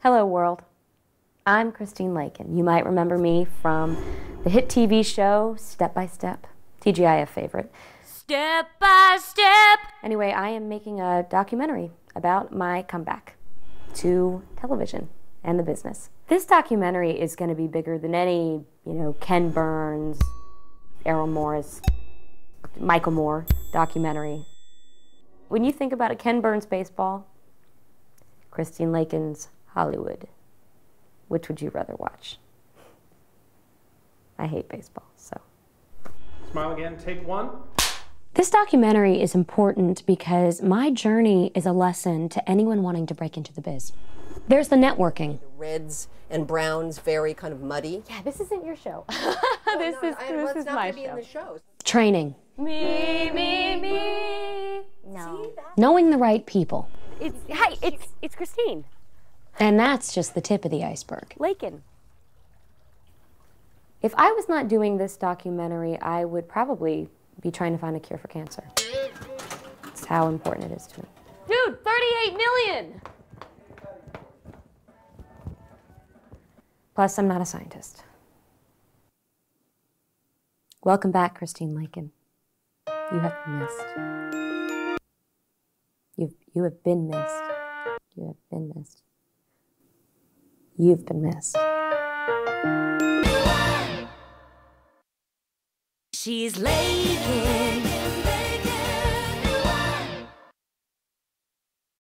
Hello, world. I'm Christine Lakin. You might remember me from the hit TV show Step by Step, TGIF favorite. Step by step. Anyway, I am making a documentary about my comeback to television and the business. This documentary is going to be bigger than any, you know, Ken Burns, Errol Morris, Michael Moore documentary. When you think about a Ken Burns baseball, Christine Lakin's Hollywood, which would you rather watch? I hate baseball, so. Smile again, take one. This documentary is important because my journey is a lesson to anyone wanting to break into the biz. There's the networking. The Reds and browns, very kind of muddy. Yeah, this isn't your show. this No, is I- this well, it's is not my gonna be show. in the show. Training. Me, me, me. No. Knowing the right people. It's hi, it's it's Christine And that's just the tip of the iceberg. Lakin. If I was not doing this documentary, I would probably be trying to find a cure for cancer. That's how important it is to me. Dude, 38 million. Plus, I'm not a scientist. Welcome back, Christine Lakin. You have been missed. You've, you have been missed. You have been missed. You've been missed. She's Lakin.